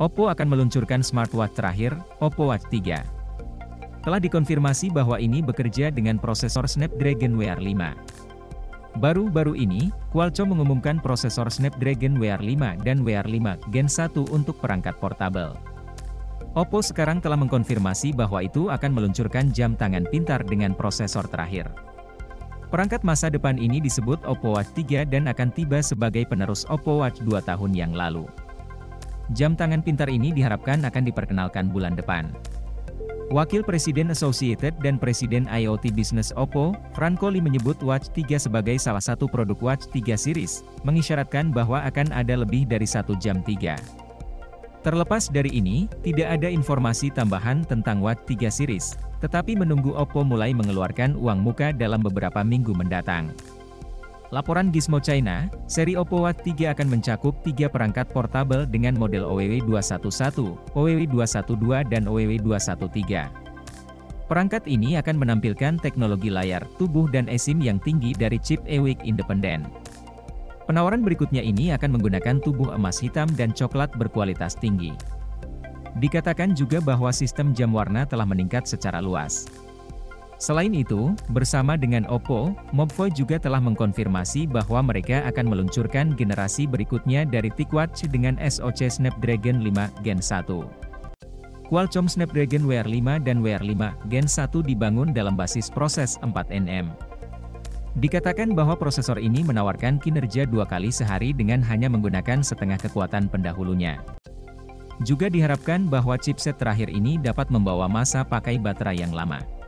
Oppo akan meluncurkan smartwatch terakhir, Oppo Watch 3. Telah dikonfirmasi bahwa ini bekerja dengan prosesor Snapdragon VR5. Baru-baru ini, Qualcomm mengumumkan prosesor Snapdragon VR5 dan VR5 Gen 1 untuk perangkat portabel. Oppo sekarang telah mengkonfirmasi bahwa itu akan meluncurkan jam tangan pintar dengan prosesor terakhir. Perangkat masa depan ini disebut Oppo Watch 3 dan akan tiba sebagai penerus Oppo Watch 2 tahun yang lalu. Jam tangan pintar ini diharapkan akan diperkenalkan bulan depan. Wakil Presiden Associated dan Presiden IoT Business Oppo, Franco Lee menyebut Watch 3 sebagai salah satu produk Watch 3 series, mengisyaratkan bahwa akan ada lebih dari satu jam 3. Terlepas dari ini, tidak ada informasi tambahan tentang Watch 3 series, tetapi menunggu Oppo mulai mengeluarkan uang muka dalam beberapa minggu mendatang. Laporan Gizmo China, seri Oppo Watch 3 akan mencakup tiga perangkat portabel dengan model OWW211, OWW212 dan OWW213. Perangkat ini akan menampilkan teknologi layar, tubuh dan eSIM yang tinggi dari chip EWIC independen. Penawaran berikutnya ini akan menggunakan tubuh emas hitam dan coklat berkualitas tinggi. Dikatakan juga bahwa sistem jam warna telah meningkat secara luas. Selain itu, bersama dengan Oppo, Mobvoi juga telah mengkonfirmasi bahwa mereka akan meluncurkan generasi berikutnya dari TicWatch dengan SoC Snapdragon 5 Gen 1. Qualcomm Snapdragon WR5 dan WR5 Gen 1 dibangun dalam basis proses 4nm. Dikatakan bahwa prosesor ini menawarkan kinerja dua kali sehari dengan hanya menggunakan setengah kekuatan pendahulunya. Juga diharapkan bahwa chipset terakhir ini dapat membawa masa pakai baterai yang lama.